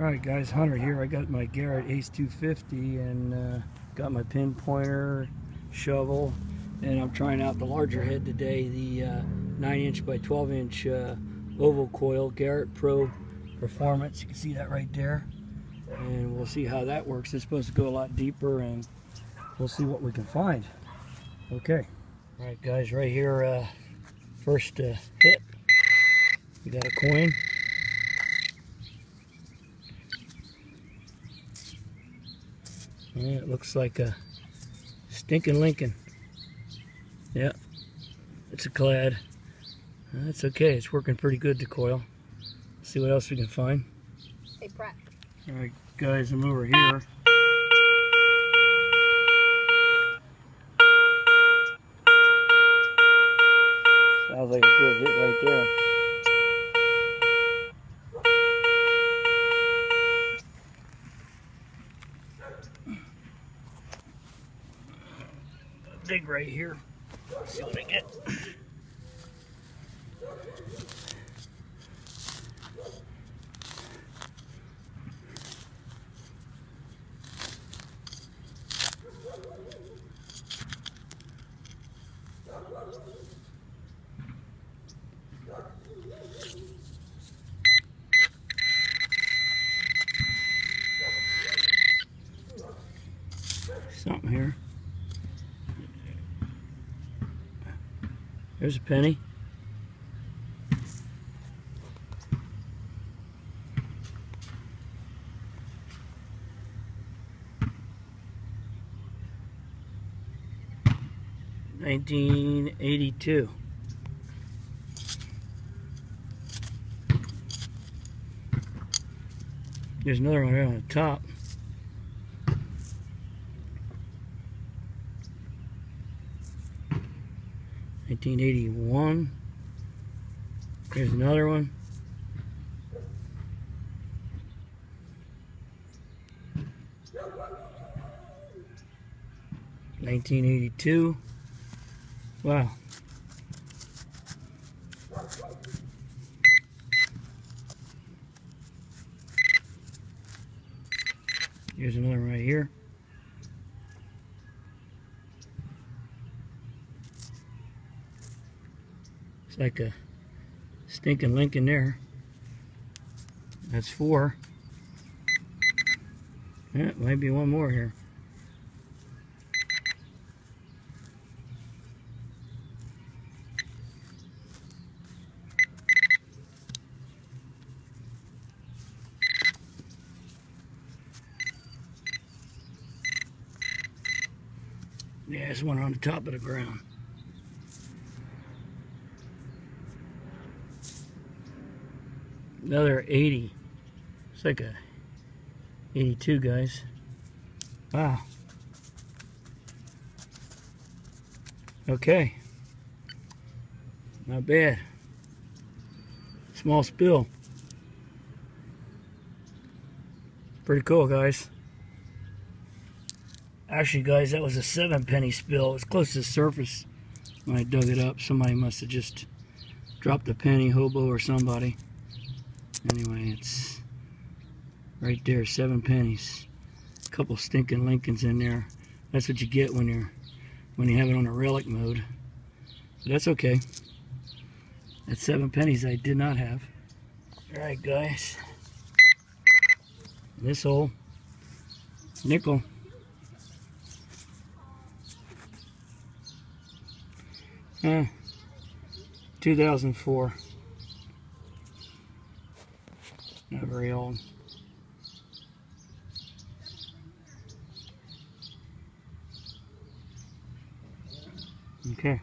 Alright guys, Hunter here. I got my Garrett Ace 250 and uh, got my pin pointer, shovel, and I'm trying out the larger head today, the uh, 9 inch by 12 inch uh, oval coil Garrett Pro Performance. You can see that right there. And we'll see how that works. It's supposed to go a lot deeper and we'll see what we can find. Okay. Alright guys, right here, uh, first uh, hit. We got a coin. Yeah, it looks like a stinking Lincoln. Yeah, it's a clad. That's okay. It's working pretty good, the coil. Let's see what else we can find. Hey, Pratt. All right, guys, I'm over here. Sounds like a good hit right there. Dig right here. see what I get. Something here. There's a penny. Nineteen eighty-two. There's another one right on the top. Nineteen eighty-one. There's another one. Nineteen eighty-two. Wow. Here's another one right here. It's like a stinking Lincoln there. That's four. Yeah, might be one more here. Yeah, there's one on the top of the ground. Another 80. It's like a 82, guys. Wow. Okay. Not bad. Small spill. Pretty cool, guys. Actually, guys, that was a seven penny spill. It was close to the surface when I dug it up. Somebody must have just dropped a penny, hobo or somebody. Anyway, it's right there, seven pennies. A couple stinking Lincolns in there. That's what you get when you're when you have it on a relic mode. But that's okay. That's seven pennies I did not have. Alright guys. This hole. Nickel. Uh, 2004. Not very old. Okay.